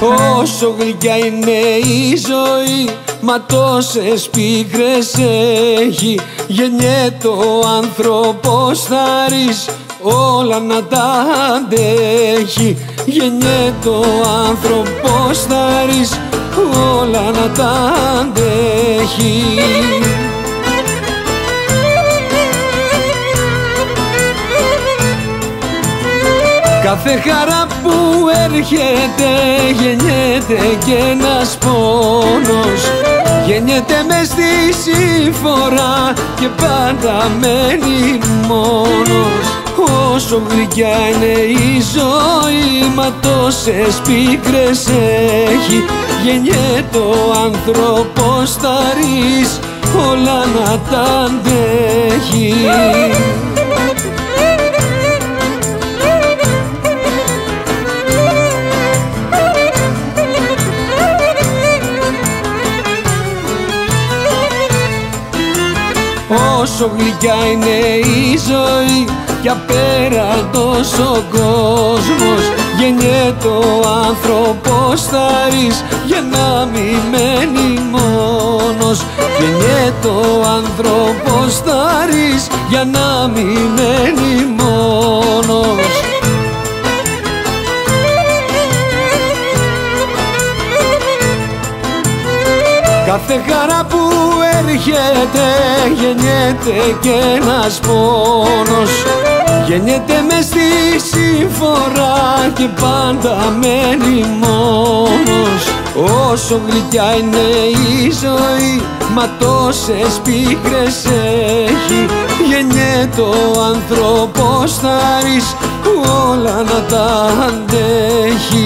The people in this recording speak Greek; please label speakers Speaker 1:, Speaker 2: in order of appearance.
Speaker 1: Όσο γλυκιά είναι η ζωή Μα τόσες πίκρες έχει. Γεννιέται ο άνθρωπος θαρής Όλα να τα αντέχει. Γεννιέται ο άνθρωπος θαρής Όλα να τα αντέχει Κάθε χαρά που έρχεται γεννιέται και ένας πόνος. Γεννιέται μες στη συμφορά και πάντα μένει μόνος. Όσο γλυκιά είναι η ζωή μα τόσες πίκρες έχει. Γεννιέται ο άνθρωπος θαρής όλα να τα αντέχει Όσο γλυκιά είναι η ζωή κι απέραντος ο κόσμος. Γεννιέται ο άνθρωπος θαρής για να μην μένει μόνος. Γεννιέται ο άνθρωπος θαρής για να μην μένει Κάθε χαρά που έρχεται γεννιέται και ένας πόνος. Γεννιέται μες στη συμφορά και πάντα μένει μόνος. Όσο γλυκιά είναι η ζωή μα τόσες πίκρες έχει. Γεννιέται ο άνθρωπος θαρής όλα να τα αντέχει